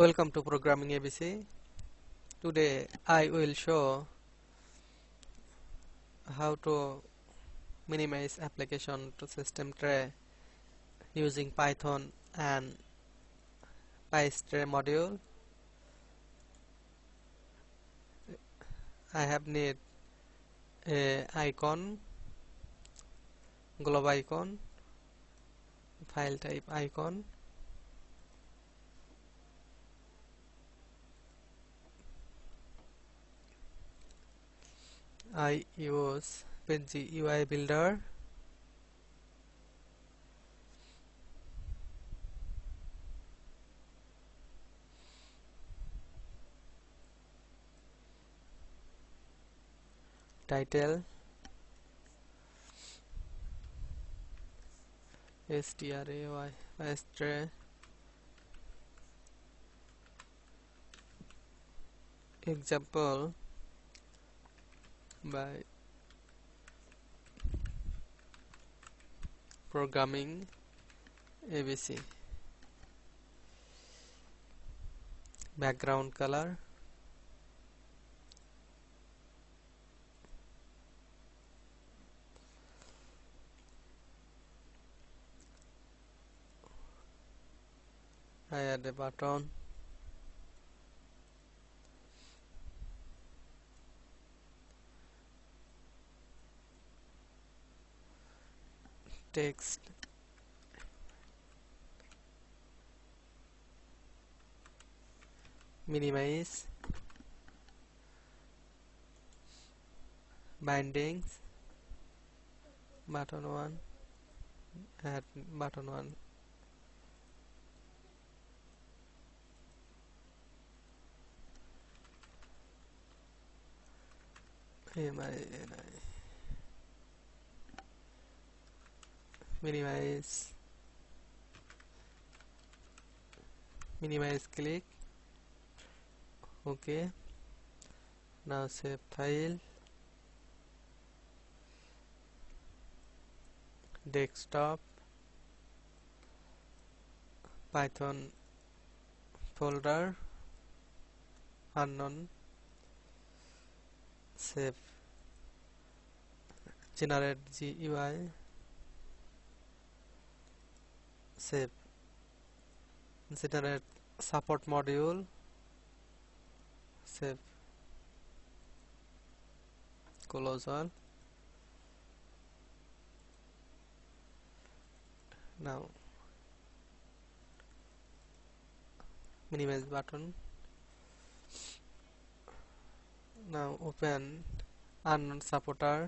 Welcome to Programming ABC. Today I will show how to minimize application to system tray using Python and PyStray module. I have need a icon, globe icon, file type icon I use PNG UI Builder title stray example by programming ABC background color I add a button text minimize bindings button 1 add button 1 MINI minimize minimize click okay now save file desktop python folder unknown save generate GUI save সেটারের support module save closure now minimize button now open আন supporter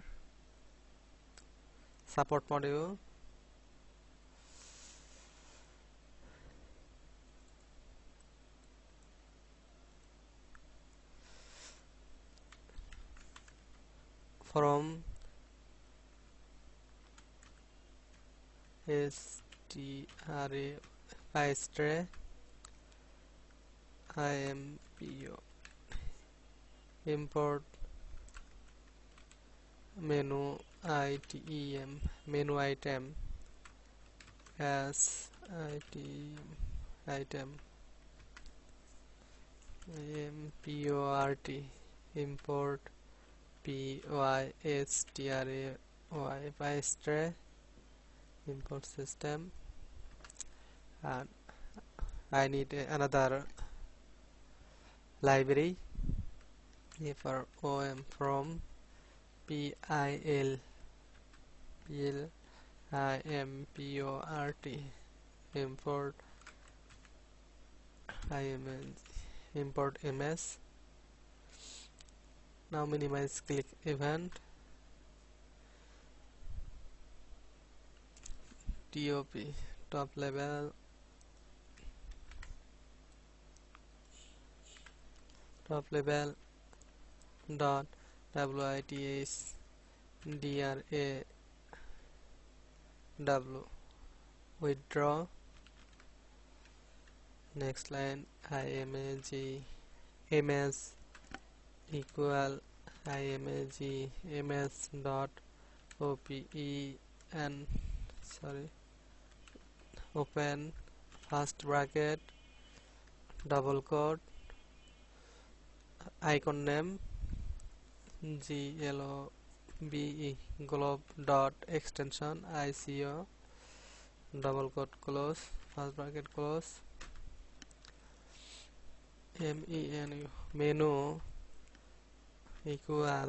support module STRA ISTRA IMPO import menu item menu item as item item import import p y s t r a y by stray import system and I need another library for OM from PIL PIL IMPORT import import MS now minimize click event top top level top level dot wits W withdraw next line imag ms equal imag ms dot open sorry open first bracket double code icon name G L O B E globe dot extension ICO double code close first bracket close M E N menu equal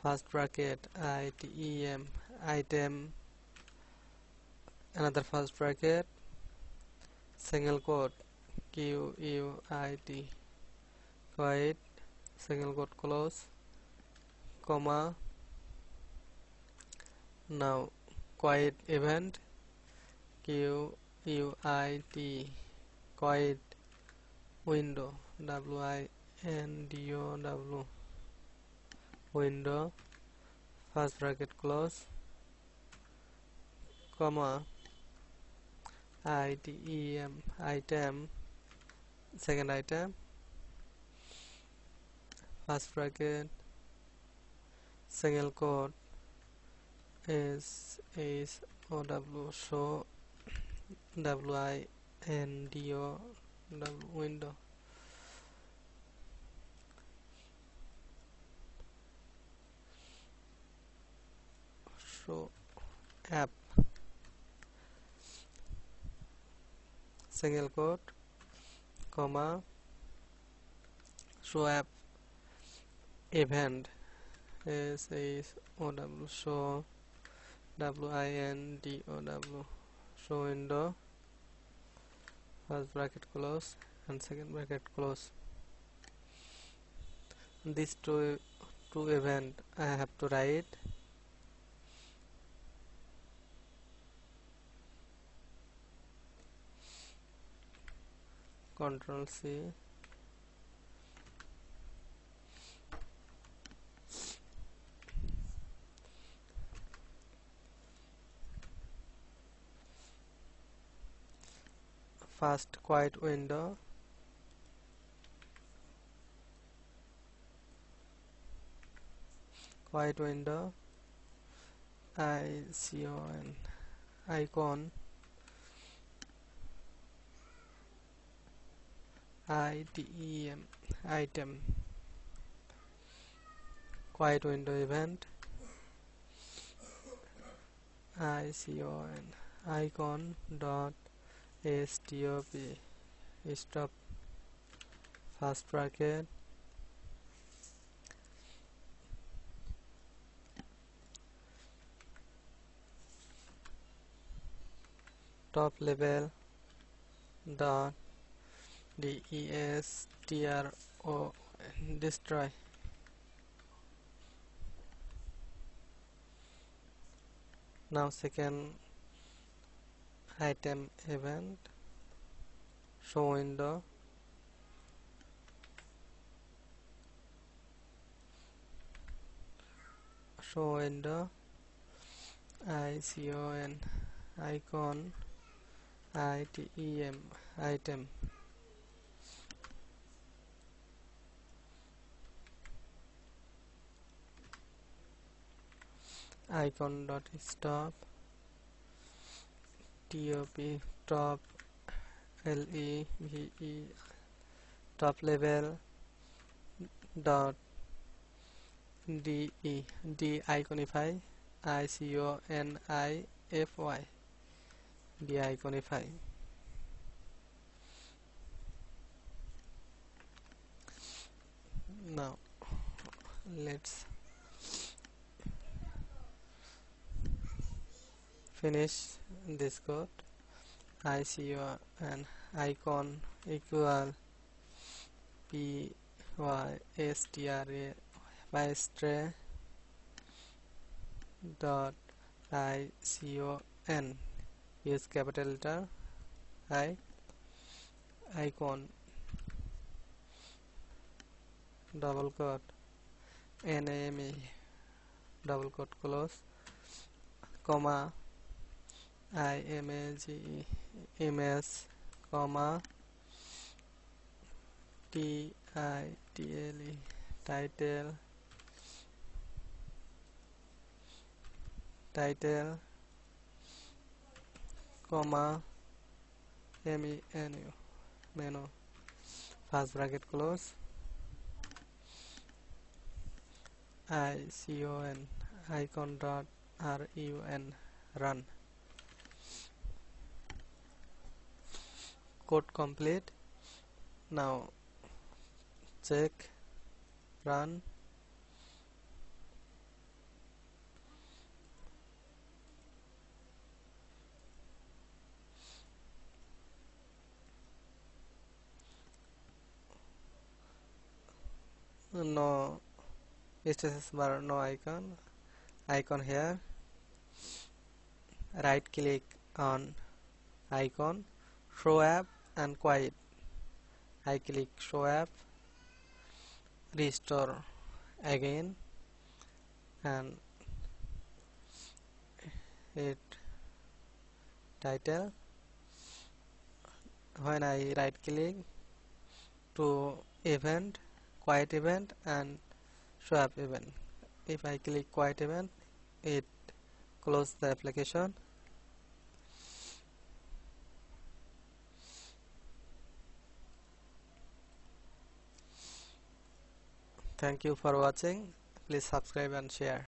first bracket I T E M item another first bracket single quote q u i t quiet single quote close comma now quiet event q u i t quiet window w i n d o w window first bracket close comma item item second item first bracket single quote s is o w show w i n d o w window show app single quote comma swap event S H O W show W I N D O W show window first bracket close and second bracket close this two two event I have to write control C first quiet window quiet window icon icon IDEM item quiet window event ICON icon dot stop stop first bracket top level dot D E S T R O destroy now second item event show window show window icon icon item item icon dot stop top top leve top level dot de de iconify i c o n i f y de iconify now let's finish this code I see an icon equal P Y S T R A maestre dot I C O N use capital letter I icon double quote N A M E double quote close comma I M A G M S comma T I T L E title title comma M E N U menu first bracket close I C O N icon dot R U N run code complete now check run no status bar no icon icon here right click on icon show app and quiet I click show app restore again and it title when I right click to event quiet event and show app event if I click quiet event it close the application Thank you for watching. Please subscribe and share.